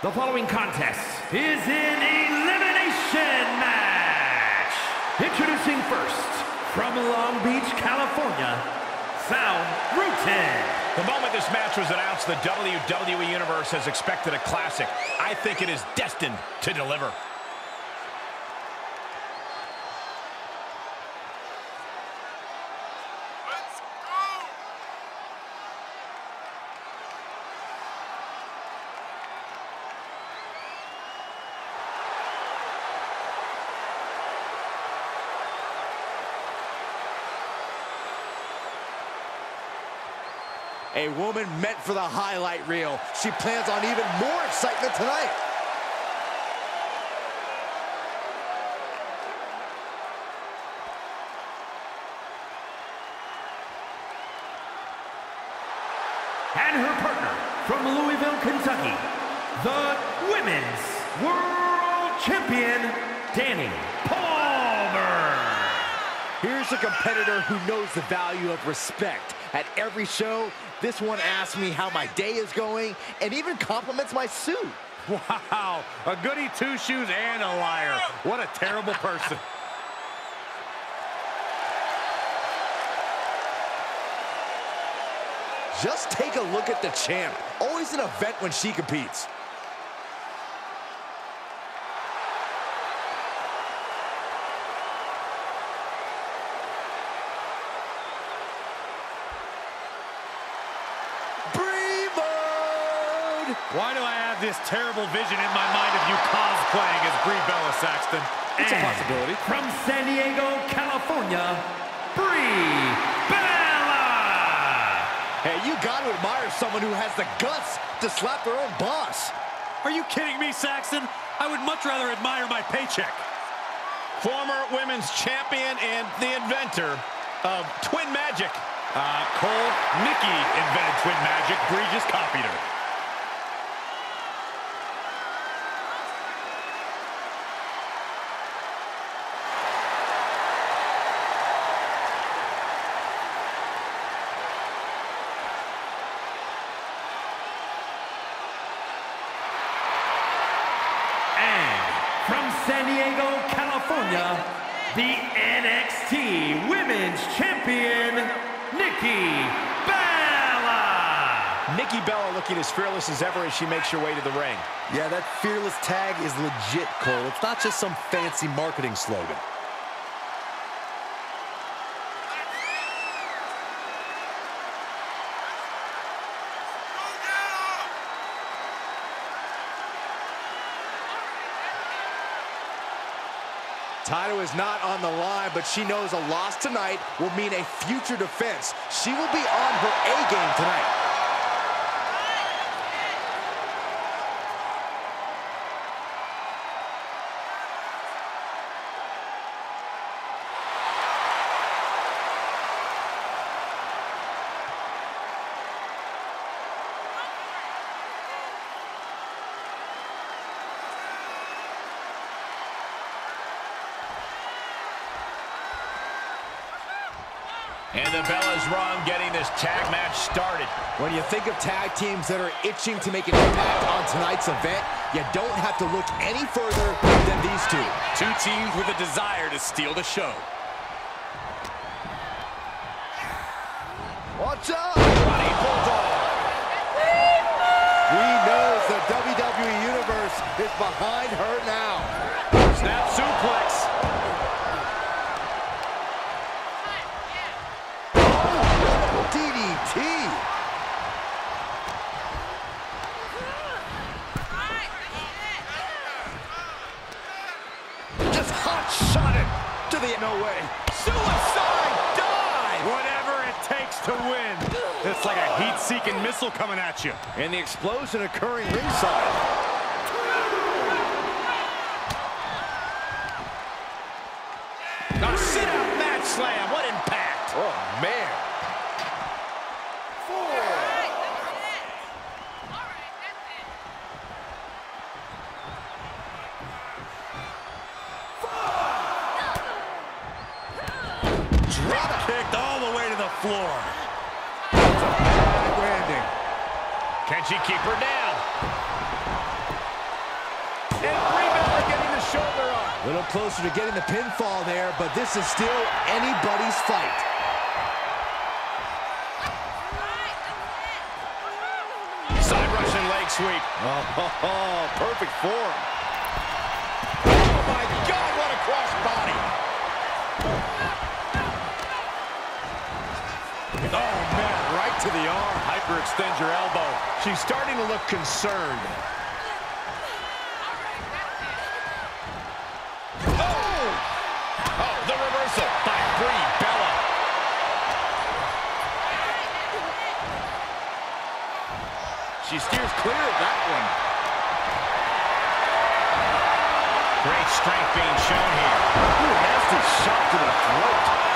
The following contest is an elimination match. Introducing first, from Long Beach, California, Sol Ruca. The moment this match was announced, the WWE Universe has expected a classic. I think it is destined to deliver. A woman meant for the highlight reel. She plans on even more excitement tonight. And her partner from Louisville, Kentucky, the Women's World Champion, Dani Palmer. Here's a competitor who knows the value of respect. At every show, this one asks me how my day is going and even compliments my suit. Wow, a goody two-shoes and a liar. What a terrible person. Just take a look at the champ. Always an event when she competes. Brie mode! Why do I have this terrible vision in my mind of you cosplaying as Brie Bella Saxton? It's a possibility. From San Diego, California, Brie Bella. Hey, you got to admire someone who has the guts to slap their own boss. Are you kidding me, Saxton? I would much rather admire my paycheck. Former women's champion and the inventor of Twin Magic. Uh, Cole, Nikki invented Twin Magic. Brie just copied her. And from San Diego, California, the NXT Women's Champion, Nikki Bella. Nikki Bella looking as fearless as ever as she makes her way to the ring. Yeah, that fearless tag is legit, Cole. It's not just some fancy marketing slogan. Title is not on the line, but she knows a loss tonight will mean a future defense. She will be on her A game tonight. When you think of tag teams that are itching to make an impact on tonight's event, you don't have to look any further than these two. Two teams with a desire to steal the show. Watch out! Running Bulldog. We knows the WWE Universe is behind her now. Snap to the no way. Suicide dive. Whatever it takes to win. It's like a heat-seeking missile coming at you. And the explosion occurring ringside. Drop kicked all the way to the floor. It's a bad landing. Can she keep her down? And getting the shoulder up. A little closer to getting the pinfall there, but this is still anybody's fight. Side rushing leg sweep. Oh, perfect form. Oh, my God, what a cross body. Oh, man, right to the arm. Hyperextend your elbow. She's starting to look concerned. Oh! Oh, the reversal by Brie Bella. She steers clear of that one. Great strength being shown here. Ooh, nasty shot to the throat.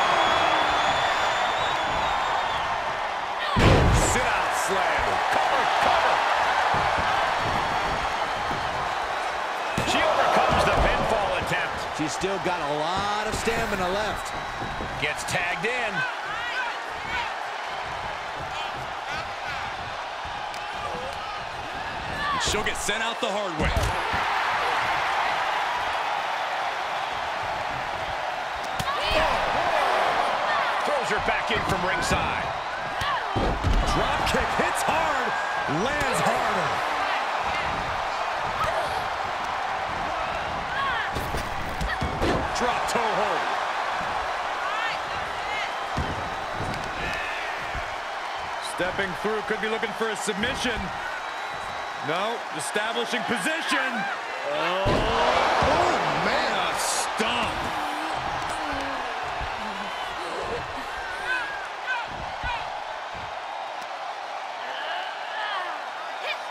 She's still got a lot of stamina left. Gets tagged in. She'll get sent out the hard way. Throws her back in from ringside. Drop kick hits hard, lands Stepping through, could be looking for a submission. No, establishing position. Oh, man, a stomp.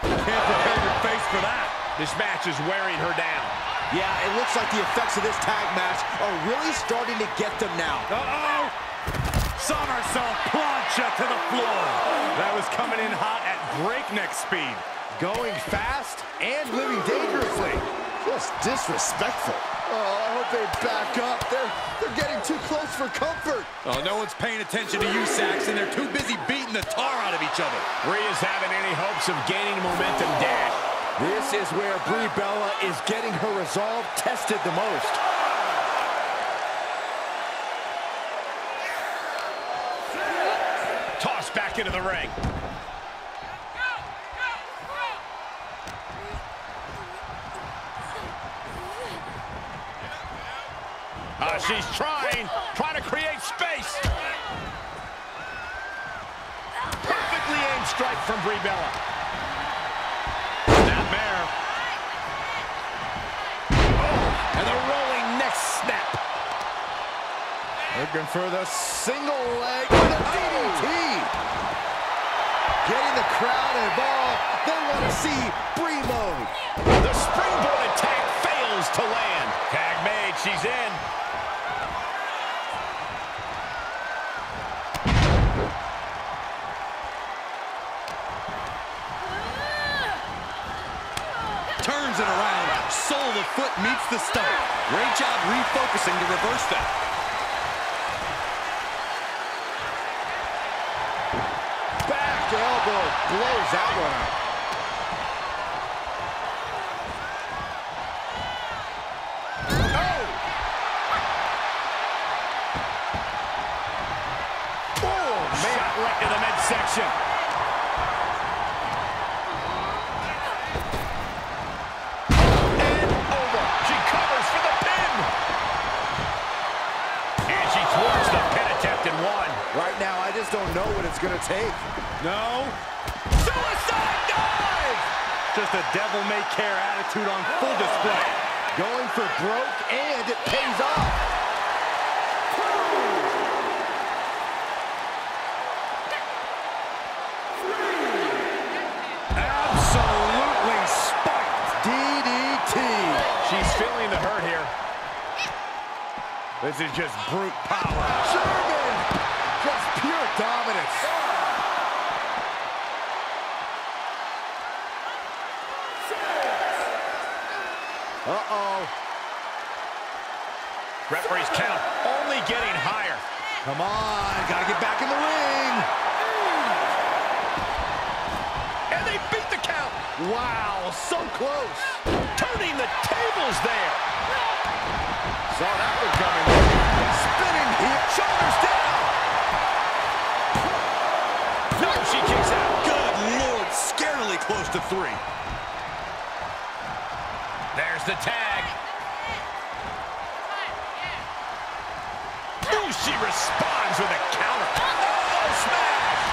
Can't prepare your face for that. This match is wearing her down. Yeah, it looks like the effects of this tag match are really starting to get them now. Uh-oh! Somersault plancha to the floor. That was coming in hot at breakneck speed. Going fast and living dangerously. Just disrespectful. Oh, I hope they back up. They're, they're getting too close for comfort. Oh, no one's paying attention to you, Saxton. They're too busy beating the tar out of each other. Rhea's having any hopes of gaining momentum dash. This is where Brie Bella is getting her resolve tested the most. Back into the ring. Uh, she's trying, trying to create space. Perfectly aimed strike from Brie Bella. Snapmare. Oh, and the rolling neck snap. Looking for the single leg with a DDT. Getting the crowd involved. They want to see Brie mode. The springboard attack fails to land. Tag made, she's in. Turns it around. Sole of the foot meets the stomach. Great job refocusing to reverse that. Back elbow blows that one out. It's going to take. No. Suicide dive! Just a devil-may-care attitude on full display. Going for broke, and it pays off. Absolutely spiked. DDT. She's feeling the hurt here. This is just brute power. Dominance. Uh-oh. Referee's count only getting higher. Come on, gotta get back in the ring. And they beat the count. Wow, so close. Turning the tables there. Saw that one coming. Spinning heel. Shoulders down. No, she kicks out. Good Lord, scarily close to three. There's the tag. Ooh, she responds with a counter. Oh, smash!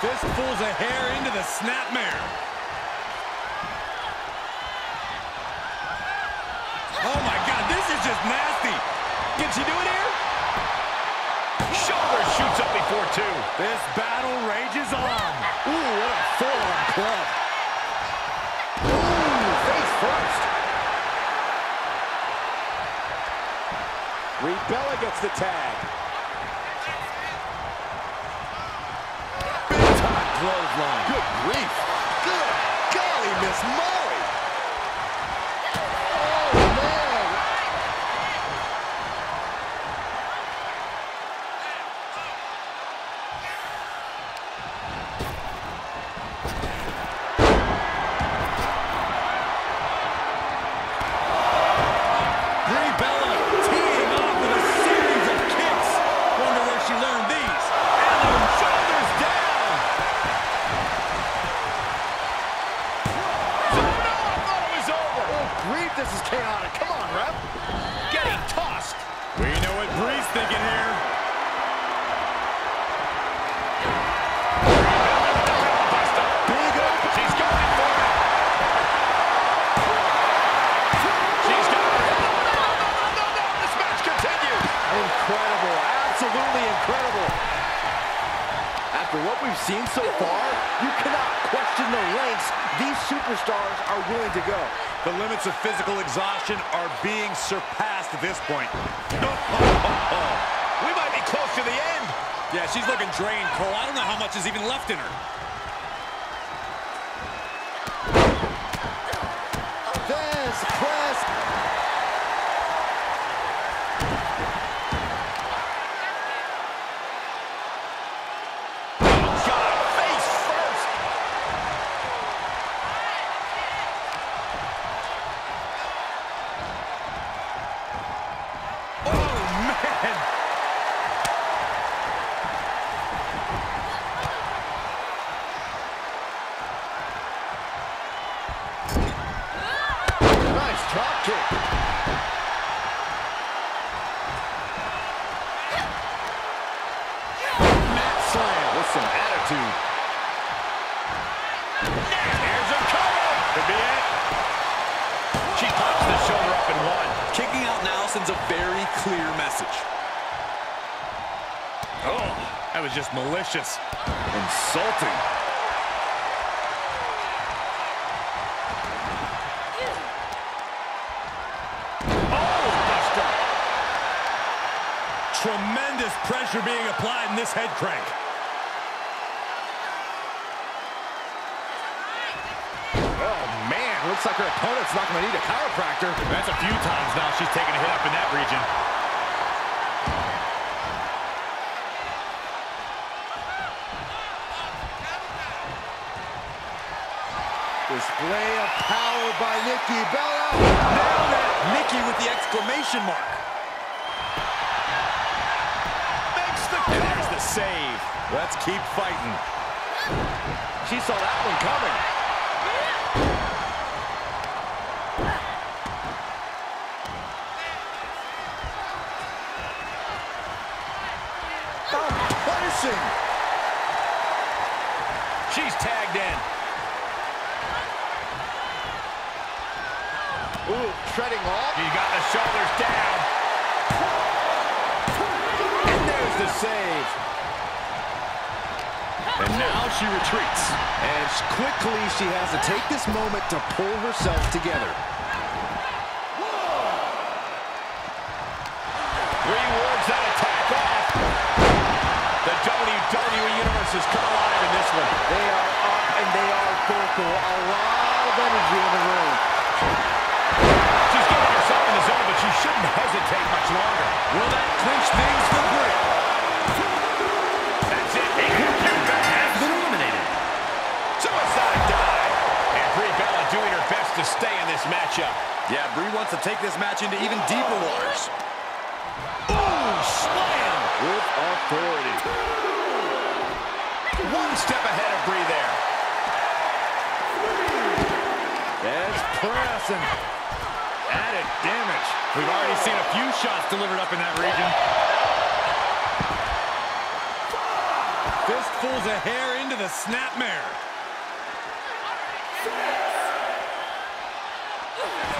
Fistfuls of hair into the snapmare. Oh my God, this is just nasty. Can she do it here? Shoots up before two. This battle rages on. Ooh, what a forearm club. Ooh, face first. Brie Bella gets the tag. Big time clothesline. Good grief. Good golly, Miss Molly. What we've seen so far, you cannot question the lengths these superstars are willing to go. The limits of physical exhaustion are being surpassed at this point. Oh, oh, oh. We might be close to the end. Yeah, she's looking drained, Cole. I don't know how much is even left in her. She pops the shoulder up and one. Kicking out now sends a very clear message. Oh, that was just malicious. Insulting. Oh, Buster. Tremendous pressure being applied in this head crank. Oh, man. Looks like her opponent's not going to need a chiropractor. That's a few times now she's taken a hit up in that region. Display of power by Nikki Bella. Nailed it. Nikki with the exclamation mark. Makes the And there's the save. Let's keep fighting. She saw that one coming. Punishing. She's tagged in. Ooh, treading off. She's got the shoulders down. And there's the save. And now she retreats. And quickly, she has to take this moment to pull herself together. come alive in this one. They are up and they are vocal. A lot of energy in the room. She's getting herself in the zone, but she shouldn't hesitate much longer. Will that clinch things for Britt? That's it. Has been eliminated. Suicide dive. And Brie Bella doing her best to stay in this matchup. Yeah, Brie wants to take this match into even deeper waters. Ooh, slam! With authority. One step ahead of Brie there. Edge pressing. Added damage. We've already seen a few shots delivered up in that region. Fistfuls of hair into the snapmare.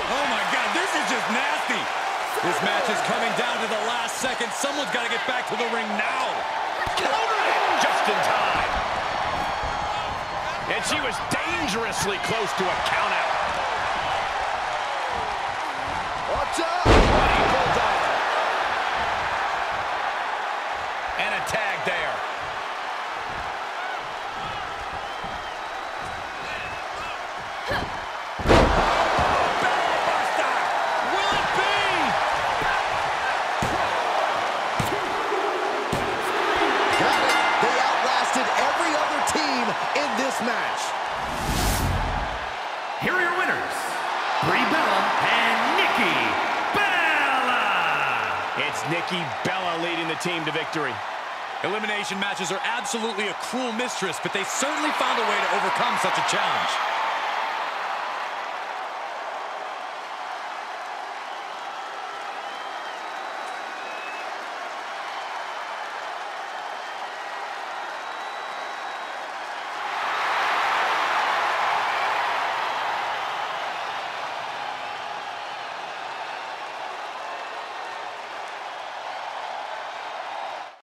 Oh my God, this is just nasty. This match is coming down to the last second. Someone's got to get back to the ring now. Countered it just in time. And she was dangerously close to a countout. Watch out! It's Nikki Bella leading the team to victory. Elimination matches are absolutely a cruel mistress, but they certainly found a way to overcome such a challenge.